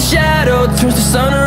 shadow turns to sun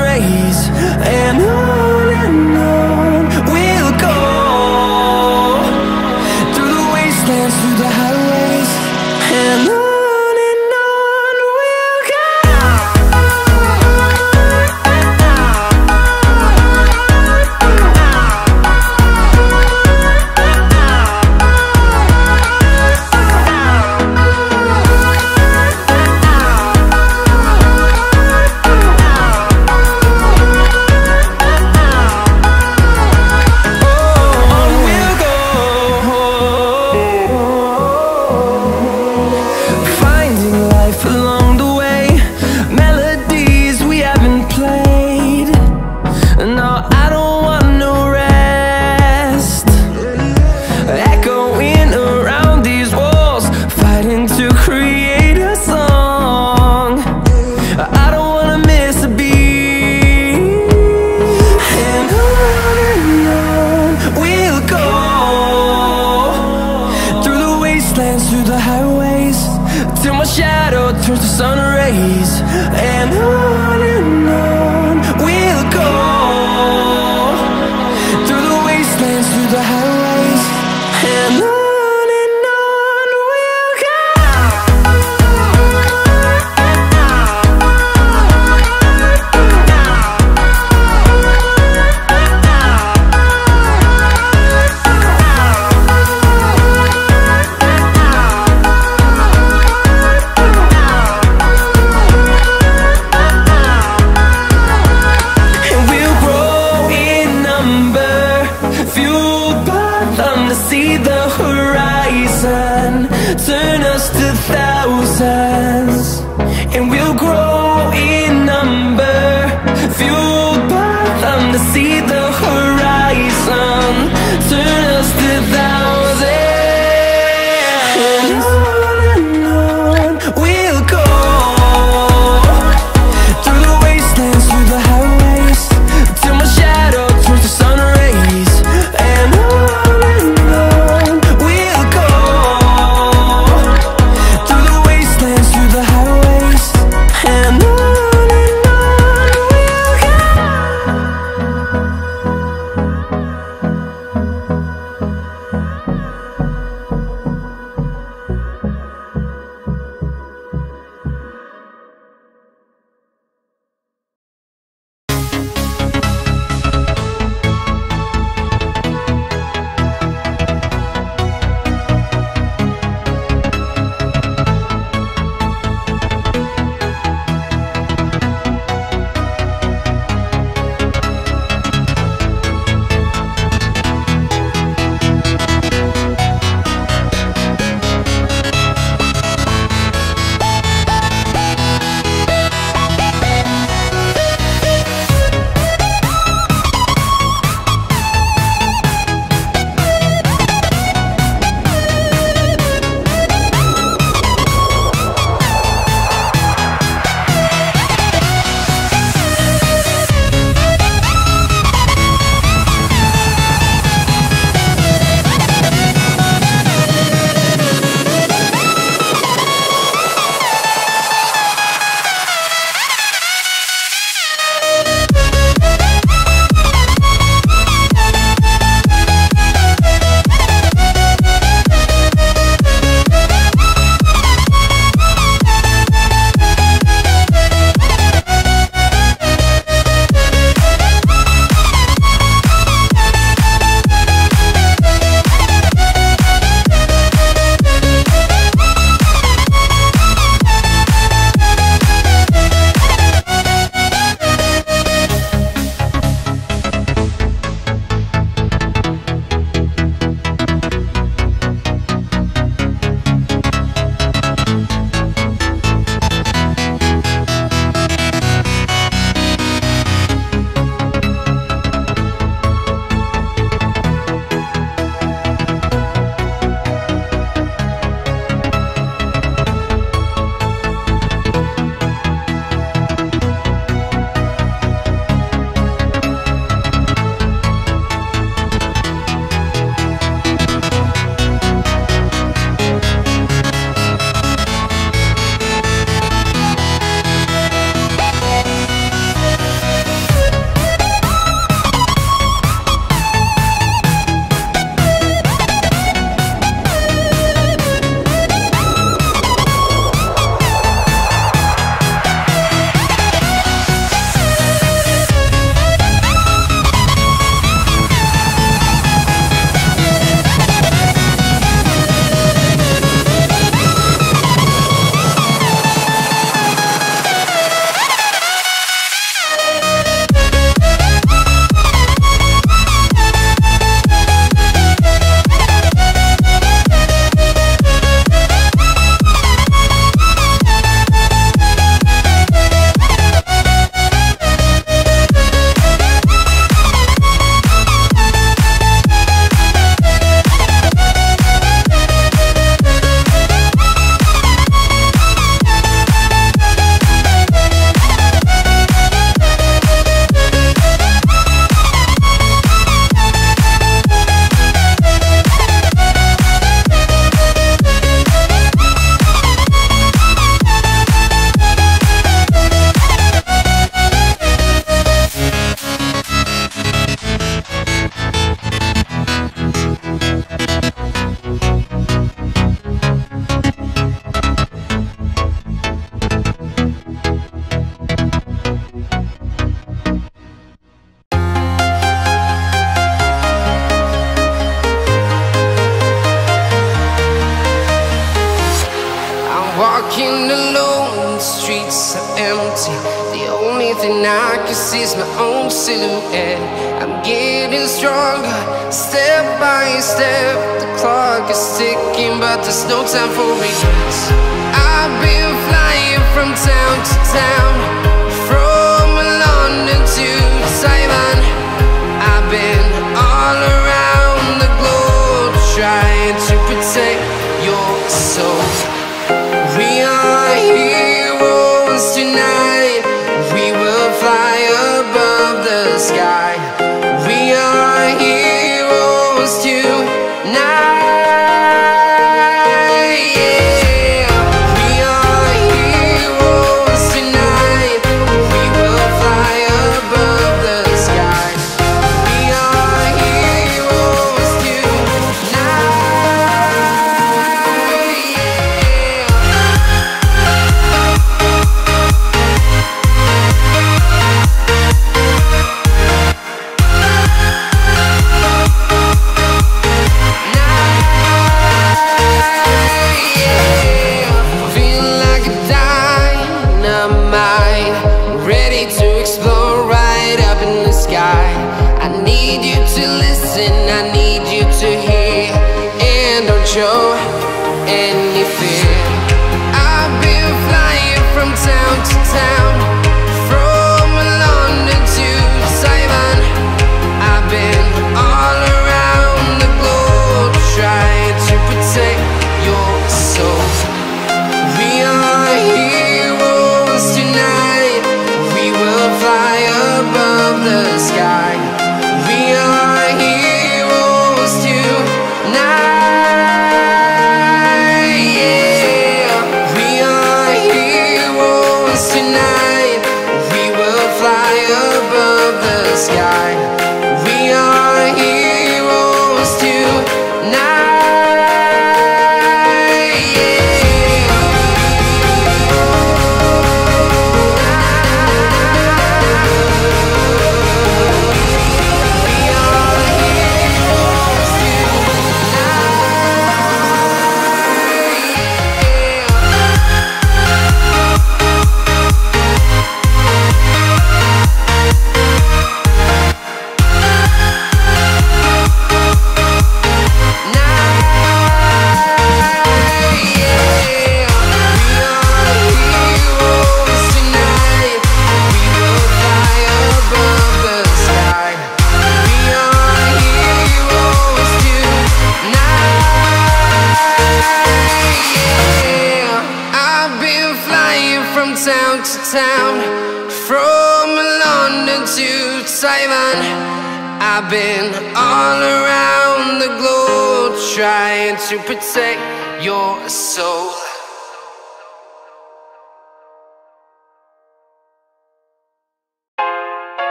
time for